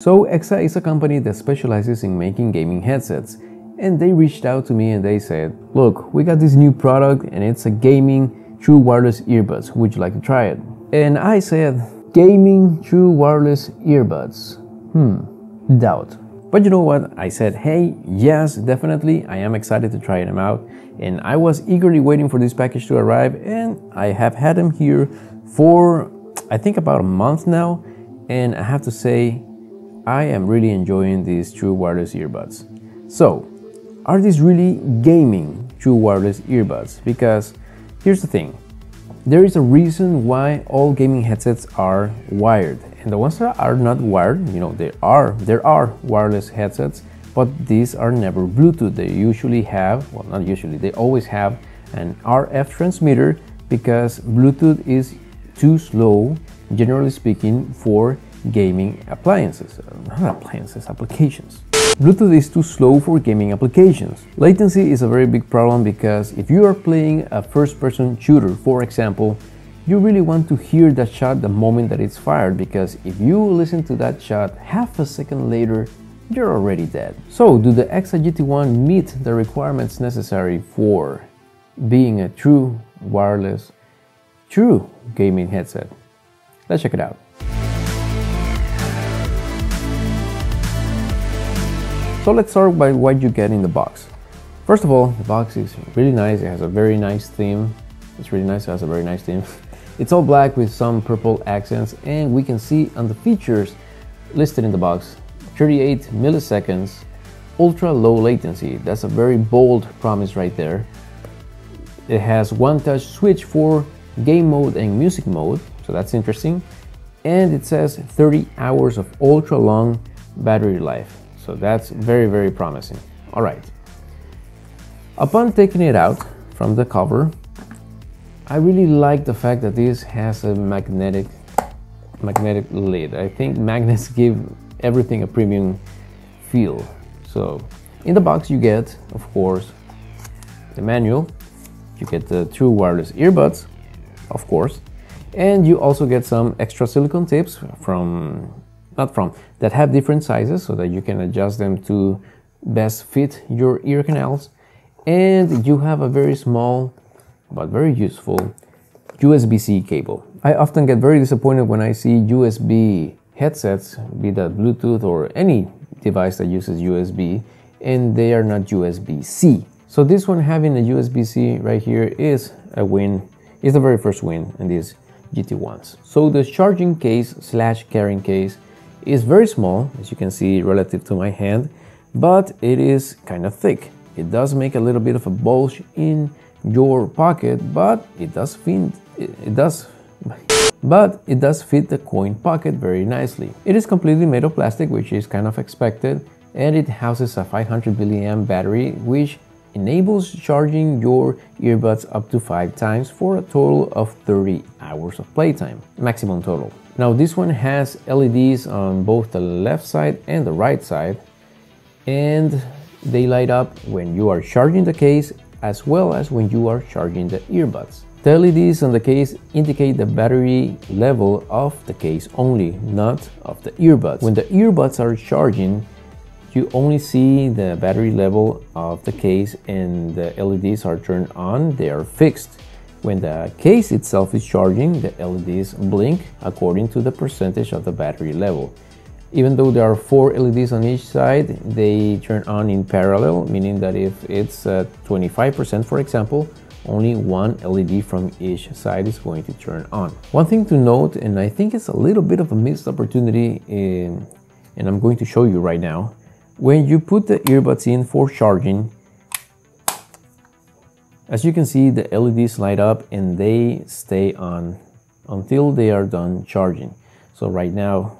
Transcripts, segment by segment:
So EKSA is a company that specializes in making gaming headsets and they reached out to me and they said, look, we got this new product and it's a gaming true wireless earbuds. Would you like to try it? And I said, gaming true wireless earbuds. Hmm, doubt. But you know what? I said, hey, yes, definitely. I am excited to try them out. And I was eagerly waiting for this package to arrive. And I have had them here for, I think, about a month now. And I have to say, I am really enjoying these true wireless earbuds. So, are these really gaming true wireless earbuds? Because here's the thing there is a reason why all gaming headsets are wired and the ones that are not wired you know there are there are wireless headsets but these are never bluetooth they usually have well not usually they always have an rf transmitter because bluetooth is too slow generally speaking for gaming appliances uh, not appliances applications Bluetooth is too slow for gaming applications. Latency is a very big problem because if you are playing a first-person shooter, for example, you really want to hear that shot the moment that it's fired because if you listen to that shot half a second later, you're already dead. So, do the EKSA GT1 meet the requirements necessary for being a true wireless, true gaming headset? Let's check it out. So let's start by what you get in the box. First of all, the box is really nice. It has a very nice theme. It's really nice. It has a very nice theme. It's all black with some purple accents and we can see on the features listed in the box 38 milliseconds, ultra low latency. That's a very bold promise right there. It has one touch switch for game mode and music mode, so that's interesting. And it says 30 hours of ultra long battery life. So that's very, very promising. All right. Upon taking it out from the cover, I really like the fact that this has a magnetic magnetic lid. I think magnets give everything a premium feel. So in the box you get, of course, the manual, you get the true wireless earbuds, of course, and you also get some extra silicone tips from from, that have different sizes so that you can adjust them to best fit your ear canals. And you have a very small but very useful USB-C cable. I often get very disappointed when I see USB headsets, be that Bluetooth or any device that uses USB, and they are not USB-C. So this one having a USB-C right here is a win, is the very first win in these GT1s. So the charging case slash carrying case is very small, as you can see relative to my hand, but it is kind of thick. It does make a little bit of a bulge in your pocket, but it does fit, it does but it does fit the coin pocket very nicely. It is completely made of plastic, which is kind of expected, and it houses a 500 milliamp battery, which enables charging your earbuds up to 5 times for a total of 30 hours of playtime, maximum total. Now this one has LEDs on both the left side and the right side and they light up when you are charging the case as well as when you are charging the earbuds. The LEDs on the case indicate the battery level of the case only, not of the earbuds. When the earbuds are charging, you only see the battery level of the case and the LEDs are turned on, they are fixed. When the case itself is charging, the LEDs blink according to the percentage of the battery level. Even though there are four LEDs on each side, they turn on in parallel, meaning that if it's uh, 25%, for example, only one LED from each side is going to turn on. One thing to note, and I think it's a little bit of a missed opportunity, in, and I'm going to show you right now, when you put the earbuds in for charging, as you can see, the LEDs light up and they stay on until they are done charging. So right now,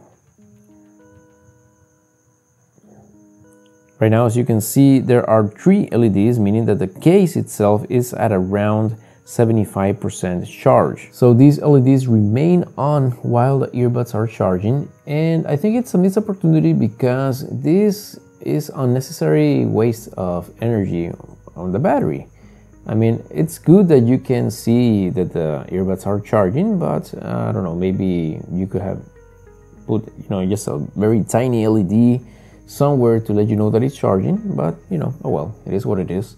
right now, as you can see, there are three LEDs, meaning that the case itself is at around 75% charge. So these LEDs remain on while the earbuds are charging. And I think it's a missed opportunity because this is unnecessary waste of energy on the battery. I mean, it's good that you can see that the earbuds are charging, but uh, I don't know, maybe you could have put you know just a very tiny LED somewhere to let you know that it's charging. But you know, oh well, it is what it is.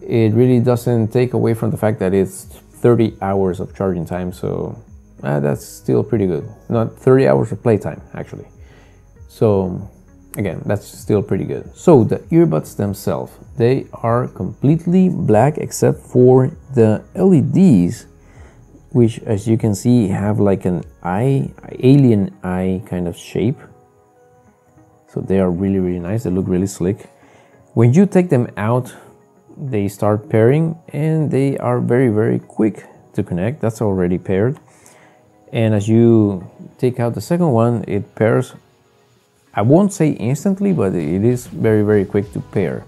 It really doesn't take away from the fact that it's 30 hours of charging time, so uh, that's still pretty good. Not 30 hours of playtime actually. So again, that's still pretty good. So the earbuds themselves, they are completely black except for the LEDs, which as you can see have like an eye, alien eye kind of shape. So they are really, really nice. They look really slick. When you take them out, they start pairing and they are very, very quick to connect. That's already paired. And as you take out the second one, it pairs I won't say instantly, but it is very, very quick to pair.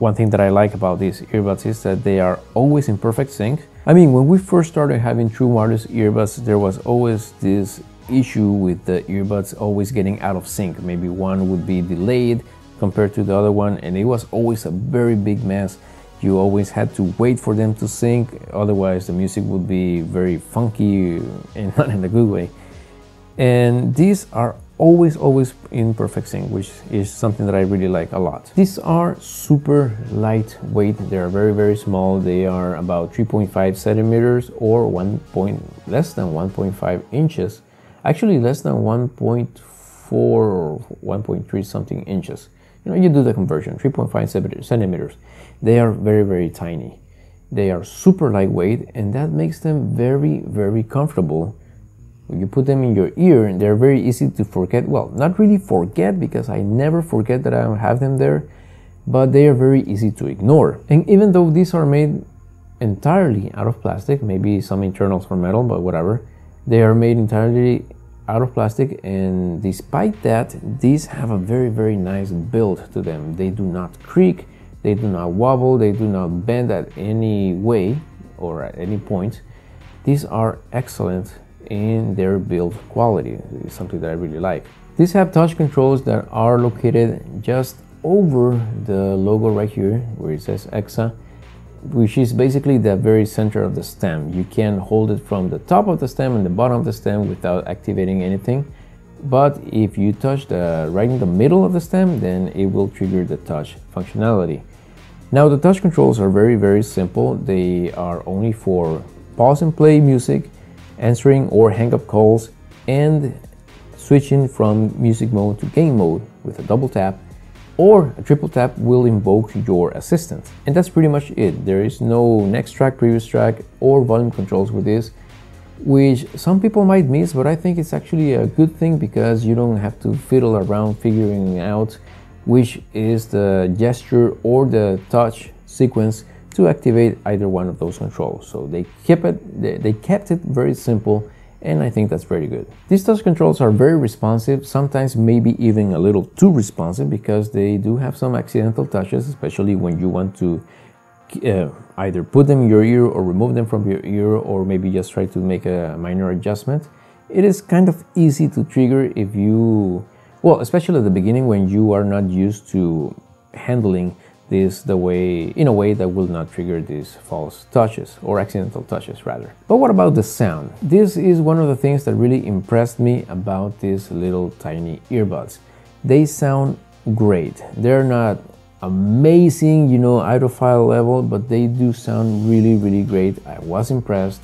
One thing that I like about these earbuds is that they are always in perfect sync. I mean, when we first started having true wireless earbuds, there was always this issue with the earbuds always getting out of sync. Maybe one would be delayed compared to the other one, and it was always a very big mess. You always had to wait for them to sync, otherwise, the music would be very funky and not in a good way. And these are always always in perfect sync which is something that i really like a lot. These are super lightweight. They are very very small. They are about 3.5 centimeters or 1 point less than 1.5 inches. Actually less than 1.4 or 1.3 something inches. You know you do the conversion 3.5 centimeters. They are very very tiny. They are super lightweight and that makes them very very comfortable when you put them in your ear, and they're very easy to forget. Well, not really forget because I never forget that I have them there, but they are very easy to ignore. And even though these are made entirely out of plastic, maybe some internals are metal, but whatever, they are made entirely out of plastic and despite that these have a very very nice build to them they do not creak they do not wobble they do not bend at any way or at any point these are excellent in their build quality. It's something that I really like. These have touch controls that are located just over the logo right here where it says EKSA which is basically the very center of the stem. You can hold it from the top of the stem and the bottom of the stem without activating anything. But if you touch the right in the middle of the stem, then it will trigger the touch functionality. Now the touch controls are very, very simple. They are only for pause and play music answering or hang up calls, and switching from music mode to game mode with a double tap or a triple tap will invoke your assistant. And that's pretty much it. There is no next track, previous track, or volume controls with this, which some people might miss, but I think it's actually a good thing because you don't have to fiddle around figuring out which is the gesture or the touch sequence to activate either one of those controls. So they kept it, they, kept it very simple and I think that's very good. These touch controls are very responsive, sometimes maybe even a little too responsive because they do have some accidental touches, especially when you want to uh, either put them in your ear or remove them from your ear or maybe just try to make a minor adjustment. It is kind of easy to trigger if you, well, especially at the beginning when you are not used to handling this the way in a way that will not trigger these false touches or accidental touches rather. But what about the sound? This is one of the things that really impressed me about these little tiny earbuds. They sound great. They're not amazing, you know, audiophile level, but they do sound really, really great. I was impressed.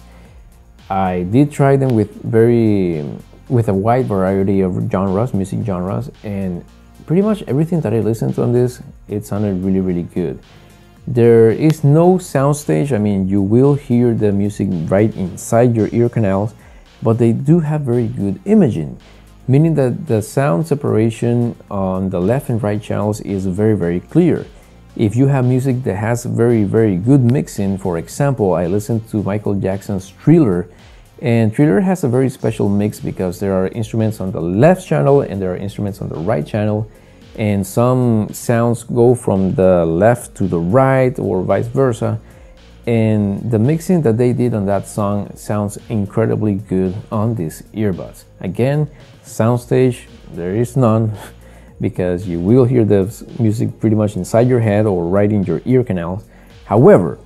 I did try them with very with a wide variety of genres, music genres, and pretty much everything that I listened to on this, it sounded really, really good. There is no soundstage, I mean, you will hear the music right inside your ear canals, but they do have very good imaging, meaning that the sound separation on the left and right channels is very, very clear. If you have music that has very, very good mixing, for example, I listened to Michael Jackson's Thriller and Thriller has a very special mix because there are instruments on the left channel and there are instruments on the right channel. And some sounds go from the left to the right or vice versa. And the mixing that they did on that song sounds incredibly good on these earbuds. Again, soundstage, there is none because you will hear the music pretty much inside your head or right in your ear canals. However,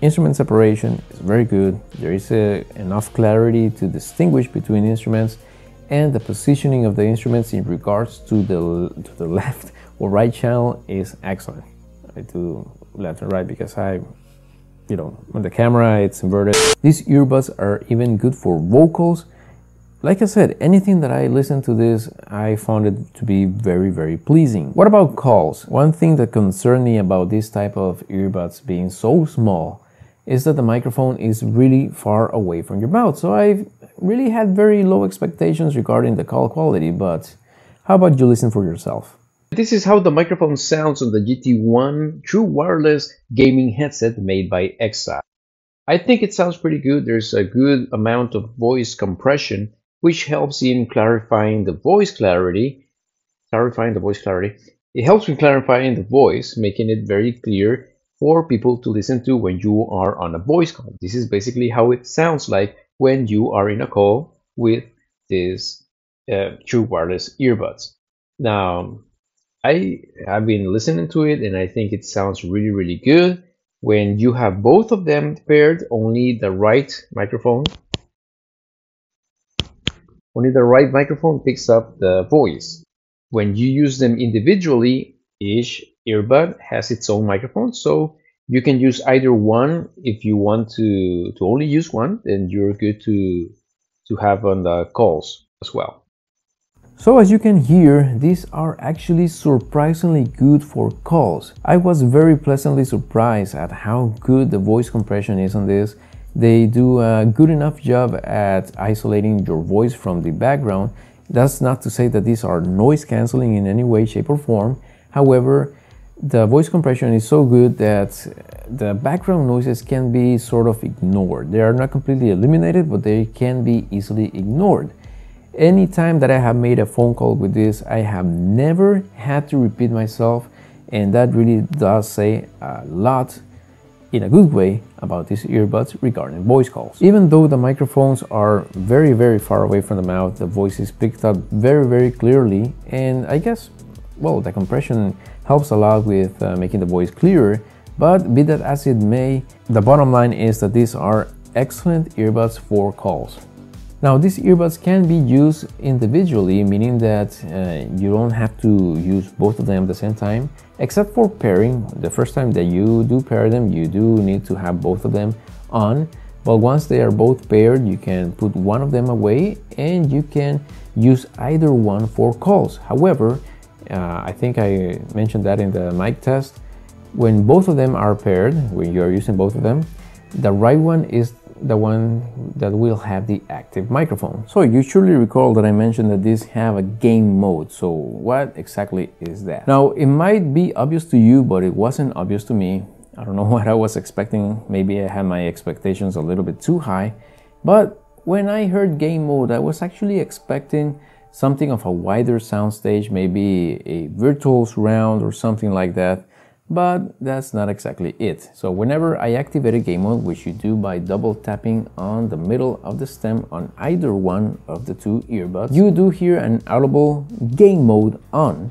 Instrument separation is very good. There is a, enough clarity to distinguish between instruments and the positioning of the instruments in regards to the, to the left or right channel is excellent. I do left and right because I, you know, on the camera it's inverted. These earbuds are even good for vocals. Like I said, anything that I listen to this, I found it to be very, very pleasing. What about calls? One thing that concerned me about this type of earbuds being so small is that the microphone is really far away from your mouth. So I really had very low expectations regarding the call quality, but how about you listen for yourself? This is how the microphone sounds on the GT1 true wireless gaming headset made by EKSA. I think it sounds pretty good. There's a good amount of voice compression, which helps in clarifying the voice clarity. Clarifying the voice clarity. It helps in clarifying the voice, making it very clear for people to listen to when you are on a voice call. This is basically how it sounds like when you are in a call with these uh, true wireless earbuds. Now, I have been listening to it and I think it sounds really, really good. When you have both of them paired, only the right microphone, only the right microphone picks up the voice. When you use them individually, each earbud has its own microphone, so you can use either one if you want to to only use one then you're good to to have on the calls as well so as you can hear, these are actually surprisingly good for calls. I was very pleasantly surprised at how good the voice compression is on this. They do a good enough job at isolating your voice from the background. That's not to say that these are noise canceling in any way, shape or form. However, the voice compression is so good that the background noises can be sort of ignored. They are not completely eliminated, but they can be easily ignored. Anytime that I have made a phone call with this, I have never had to repeat myself, and that really does say a lot in a good way about these earbuds regarding voice calls. Even though the microphones are very, very far away from the mouth, the voice is picked up very, very clearly, and I guess, well, the compression helps a lot with uh, making the voice clearer, but be that as it may, the bottom line is that these are excellent earbuds for calls. Now these earbuds can be used individually, meaning that uh, you don't have to use both of them at the same time, except for pairing. The first time that you do pair them, you do need to have both of them on, but once they are both paired, you can put one of them away and you can use either one for calls. However, uh, I think I mentioned that in the mic test. When both of them are paired, when you are using both of them, the right one is the one that will have the active microphone. So you surely recall that I mentioned that these have a game mode. So what exactly is that? Now it might be obvious to you, but it wasn't obvious to me. I don't know what I was expecting. Maybe I had my expectations a little bit too high. But when I heard game mode, I was actually expecting something of a wider soundstage, maybe a virtual surround or something like that, but that's not exactly it. So whenever I activate a game mode, which you do by double tapping on the middle of the stem on either one of the two earbuds, you do hear an audible game mode on.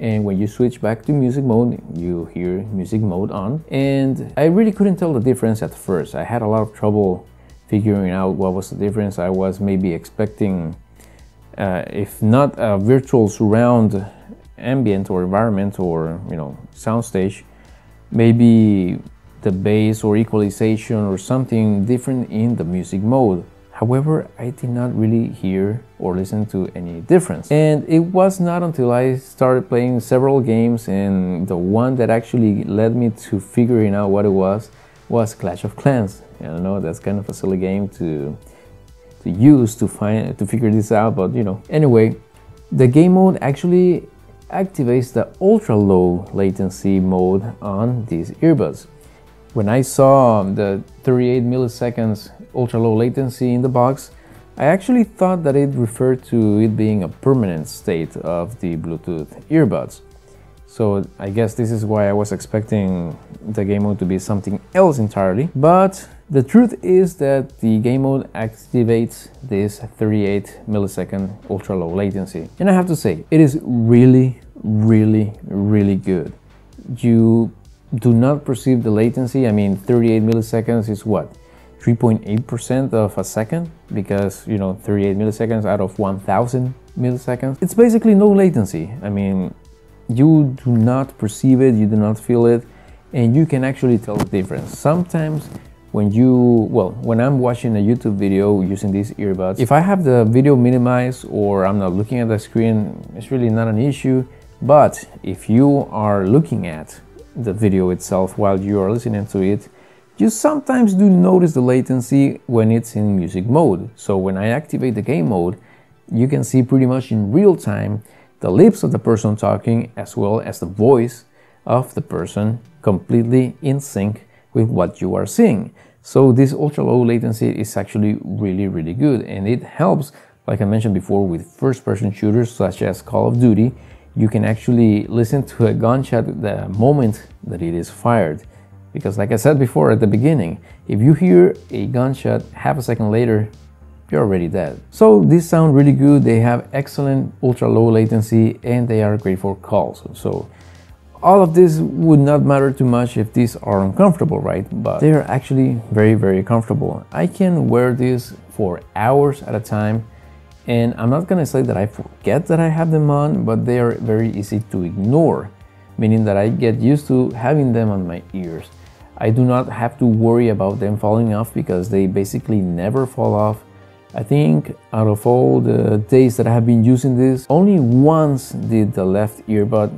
And when you switch back to music mode, you hear music mode on. And I really couldn't tell the difference at first. I had a lot of trouble figuring out what was the difference. I was maybe expecting uh, if not a virtual surround ambient or environment or you know soundstage, maybe the bass or equalization or something different in the music mode. However, I did not really hear or listen to any difference. And it was not until I started playing several games and the one that actually led me to figuring out what it was was Clash of Clans. I know that's kind of a silly game to to use to find to figure this out but you know. Anyway the game mode actually activates the ultra low latency mode on these earbuds. When I saw the 38 milliseconds ultra low latency in the box I actually thought that it referred to it being a permanent state of the Bluetooth earbuds so I guess this is why I was expecting the game mode to be something else entirely. But the truth is that the game mode activates this 38 millisecond ultra low latency. And I have to say, it is really, really, really good. You do not perceive the latency. I mean, 38 milliseconds is what? 3.8% of a second because, you know, 38 milliseconds out of 1000 milliseconds. It's basically no latency. I mean, you do not perceive it, you do not feel it, and you can actually tell the difference. Sometimes when you, well, when I'm watching a YouTube video using these earbuds, if I have the video minimized or I'm not looking at the screen, it's really not an issue. But if you are looking at the video itself while you are listening to it, you sometimes do notice the latency when it's in music mode. So when I activate the game mode, you can see pretty much in real time the lips of the person talking as well as the voice of the person completely in sync with what you are seeing. So this ultra low latency is actually really, really good and it helps, like I mentioned before, with first person shooters such as Call of Duty. You can actually listen to a gunshot the moment that it is fired. Because like I said before at the beginning, if you hear a gunshot half a second later, you're already dead. So these sound really good. They have excellent ultra low latency and they are great for calls. So all of this would not matter too much if these are uncomfortable, right? But they are actually very, very comfortable. I can wear these for hours at a time and I'm not gonna say that I forget that I have them on, but they are very easy to ignore, meaning that I get used to having them on my ears. I do not have to worry about them falling off because they basically never fall off I think out of all the days that I have been using this, only once did the left earbud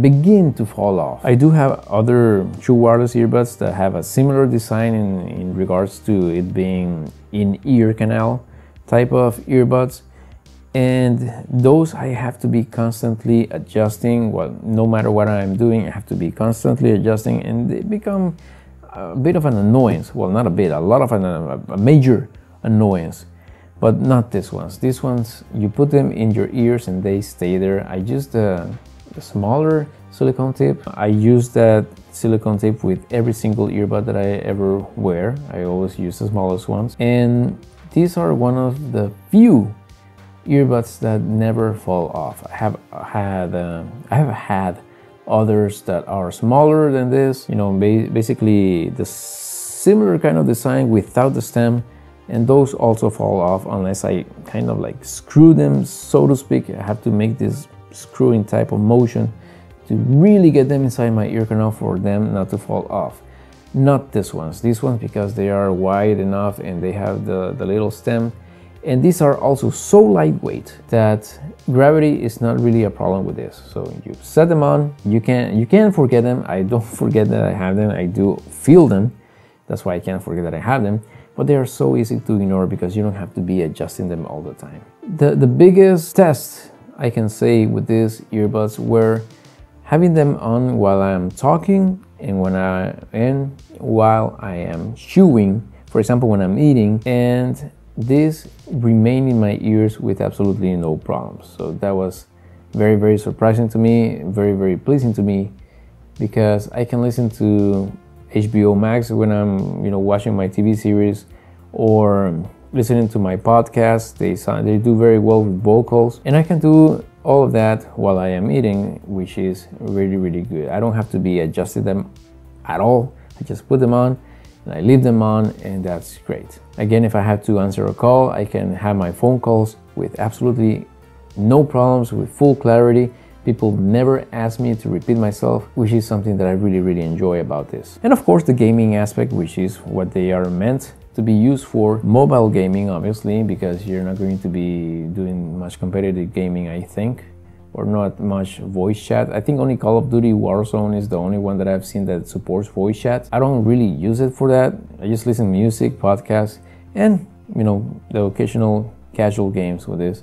begin to fall off. I do have other true wireless earbuds that have a similar design in, in regards to it being in ear canal type of earbuds. And those I have to be constantly adjusting. Well no matter what I'm doing I have to be constantly adjusting and they become a bit of an annoyance. Well not a bit a lot of an, a major annoyance but not these ones. These ones, you put them in your ears and they stay there. I use the, smaller silicone tip. I use that silicone tip with every single earbud that I ever wear. I always use the smallest ones. And these are one of the few earbuds that never fall off. I have had uh, I have had others that are smaller than this. You know, basically the similar kind of design without the stem and those also fall off unless I kind of like screw them so to speak. I have to make this screwing type of motion to really get them inside my ear canal for them not to fall off. Not this ones. These ones because they are wide enough and they have the, the little stem. And these are also so lightweight that gravity is not really a problem with this. So you set them on. You can you can forget them. I don't forget that i have them. I do feel them. That's why i can't forget that i have them but they are so easy to ignore because you don't have to be adjusting them all the time. The, the biggest test I can say with these earbuds were having them on while I am talking and when I and while I am chewing, for example when I'm eating, and this remained in my ears with absolutely no problems. So that was very very surprising to me, very very pleasing to me because I can listen to HBO Max when I'm you know watching my TV series or listening to my podcast. They sound, they do very well with vocals, and I can do all of that while I am eating, which is really really good. I don't have to be adjusting them at all. I just put them on and I leave them on, and that's great. Again, if I have to answer a call, I can have my phone calls with absolutely no problems, with full clarity People never ask me to repeat myself, which is something that I really, really enjoy about this. And of course, the gaming aspect, which is what they are meant to be used for mobile gaming, obviously, because you're not going to be doing much competitive gaming, I think, or not much voice chat. I think only Call of Duty Warzone is the only one that I've seen that supports voice chat. I don't really use it for that. I just listen to music, podcasts, and you know the occasional casual games with this.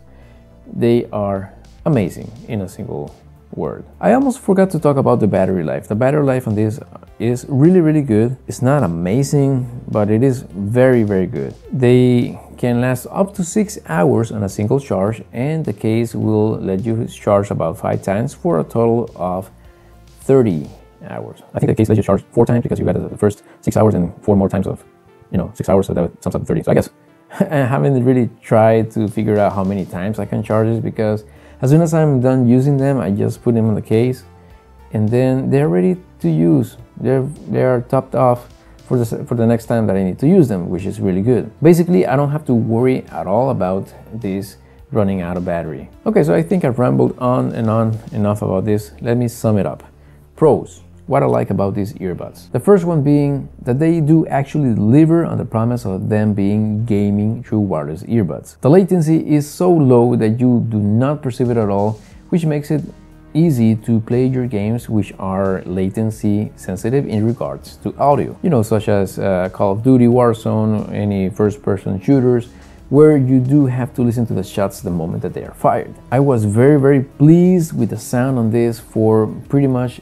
They are amazing in a single word. I almost forgot to talk about the battery life. The battery life on this is really, really good. It's not amazing, but it is very, very good. They can last up to six hours on a single charge, and the case will let you charge about five times for a total of 30 hours. I think the case lets you charge four times because you got the first six hours and four more times of, you know, six hours, so that sums up to 30. So I guess I haven't really tried to figure out how many times I can charge this because as soon as I'm done using them, I just put them in the case and then they're ready to use. They're, they are topped off for the, for the next time that I need to use them, which is really good. Basically, I don't have to worry at all about this running out of battery. Okay, so I think I've rambled on and on enough about this. Let me sum it up. Pros. What I like about these earbuds. The first one being that they do actually deliver on the promise of them being gaming true wireless earbuds. The latency is so low that you do not perceive it at all, which makes it easy to play your games which are latency sensitive in regards to audio. You know, such as uh, Call of Duty, Warzone, any first person shooters where you do have to listen to the shots the moment that they are fired. I was very, very pleased with the sound on this for pretty much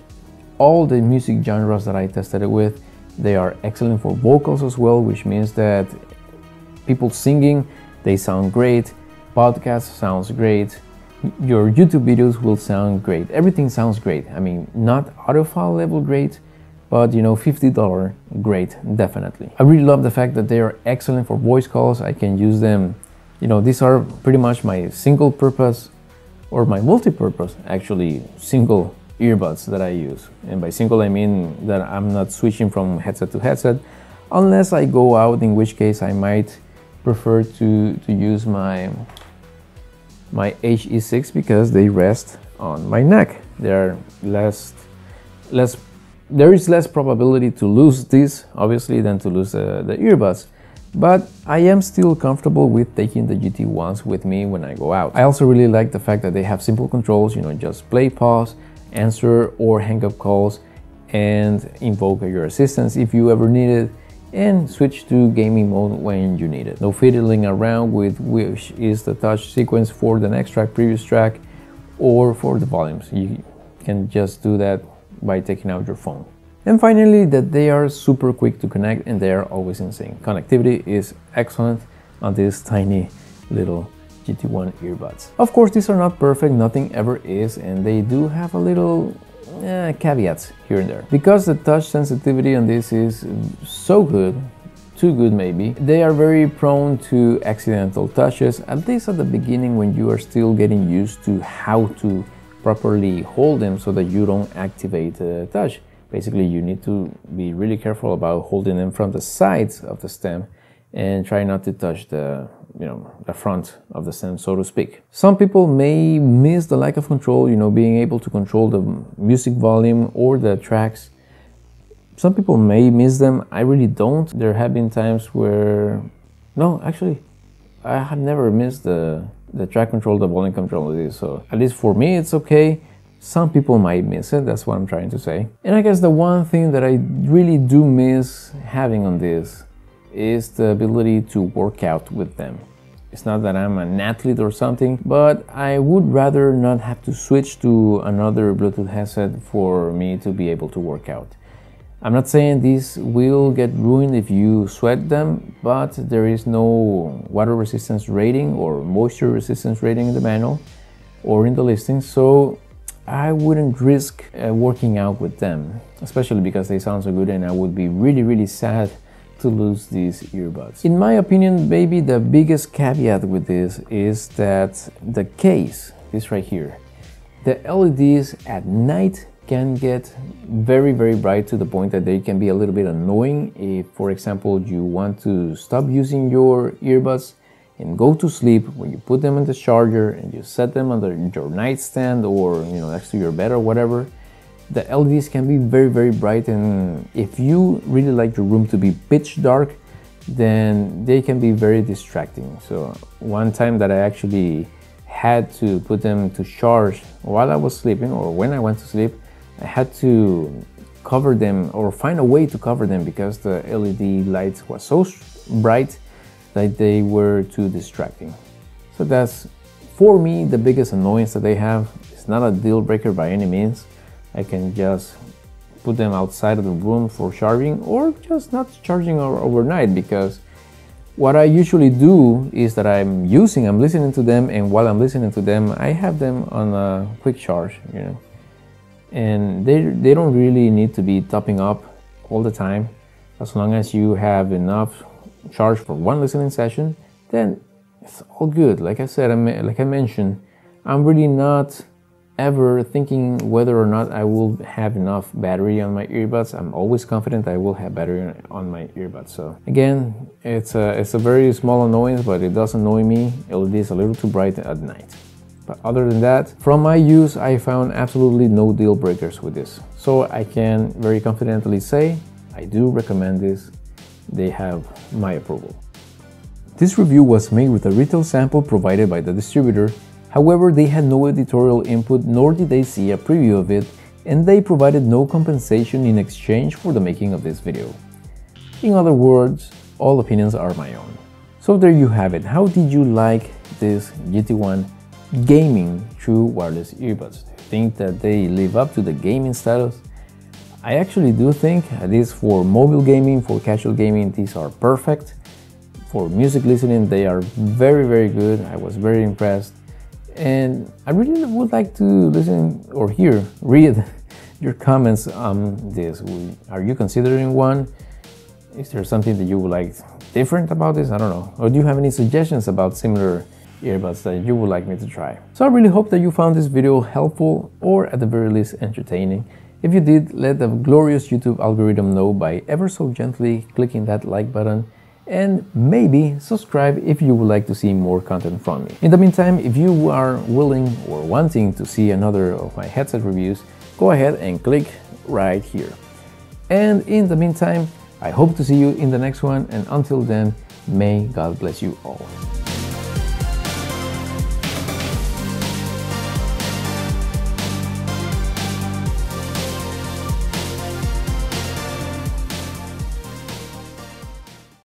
all the music genres that I tested it with. They are excellent for vocals as well, which means that people singing, they sound great. Podcast sounds great. Your YouTube videos will sound great. Everything sounds great. I mean, not audiophile level great, but you know $50 great definitely i really love the fact that they are excellent for voice calls i can use them you know these are pretty much my single purpose or my multi-purpose actually single earbuds that i use and by single i mean that i'm not switching from headset to headset unless i go out in which case i might prefer to to use my my he6 because they rest on my neck they're less less there is less probability to lose this, obviously, than to lose uh, the earbuds. But I am still comfortable with taking the GT1s with me when I go out. I also really like the fact that they have simple controls, you know, just play, pause, answer or hang up calls, and invoke your assistance if you ever need it, and switch to gaming mode when you need it. No fiddling around with which is the touch sequence for the next track, previous track, or for the volumes. You can just do that by taking out your phone. And finally, that they are super quick to connect and they are always in sync. Connectivity is excellent on this tiny little GT1 earbuds. Of course, these are not perfect, nothing ever is, and they do have a little eh, caveats here and there. Because the touch sensitivity on this is so good, too good maybe, they are very prone to accidental touches, at least at the beginning when you are still getting used to how to properly hold them so that you don't activate the touch. Basically, you need to be really careful about holding them from the sides of the stem and try not to touch the you know the front of the stem so to speak some people may miss the lack of control you know being able to control the music volume or the tracks some people may miss them i really don't there have been times where no actually i have never missed the the track control, the volume control of this. So at least for me, it's okay. Some people might miss it, that's what I'm trying to say. And I guess the one thing that I really do miss having on this is the ability to work out with them. It's not that I'm an athlete or something, but I would rather not have to switch to another Bluetooth headset for me to be able to work out. I'm not saying these will get ruined if you sweat them, but there is no water resistance rating or moisture resistance rating in the manual or in the listing, so I wouldn't risk uh, working out with them, especially because they sound so good and I would be really, really sad to lose these earbuds. In my opinion, maybe the biggest caveat with this is that the case, this right here, the LEDs at night can get very very bright to the point that they can be a little bit annoying if for example you want to stop using your earbuds and go to sleep when you put them in the charger and you set them under your nightstand or you know next to your bed or whatever the LEDs can be very very bright and if you really like your room to be pitch dark then they can be very distracting so one time that I actually had to put them to charge while I was sleeping or when I went to sleep I had to cover them or find a way to cover them because the LED lights was so bright that they were too distracting. So that's for me the biggest annoyance that they have. It's not a deal breaker by any means. I can just put them outside of the room for charging or just not charging overnight because what I usually do is that I'm using, I'm listening to them, and while I'm listening to them, I have them on a quick charge, you know. And they, they don't really need to be topping up all the time. As long as you have enough charge for one listening session then it's all good. Like i said like i mentioned i'm really not ever thinking whether or not I will have enough battery on my earbuds. I'm always confident I will have battery on my earbuds. So again, it's a, it's a very small annoyance, but it does annoy me. LED is a little too bright at night. But other than that, from my use, I found absolutely no deal breakers with this. So I can very confidently say, I do recommend this. They have my approval. This review was made with a retail sample provided by the distributor However, they had no editorial input nor did they see a preview of it, and they provided no compensation in exchange for the making of this video. In other words, all opinions are my own. So there you have it. How did you like this GT1 gaming true wireless earbuds? Do you think that they live up to the gaming status? I actually do think, at for mobile gaming, for casual gaming, these are perfect. For music listening, they are very, very good. I was very impressed. And I really would like to listen or hear, read your comments on this. Are you considering one? Is there something that you would like different about this? I don't know. Or do you have any suggestions about similar earbuds that you would like me to try? So I really hope that you found this video helpful or at the very least entertaining. If you did, let the glorious YouTube algorithm know by ever so gently clicking that like button and maybe subscribe if you would like to see more content from me. In the meantime, if you are willing or wanting to see another of my headset reviews, go ahead and click right here. And in the meantime, I hope to see you in the next one, and until then, may God bless you all.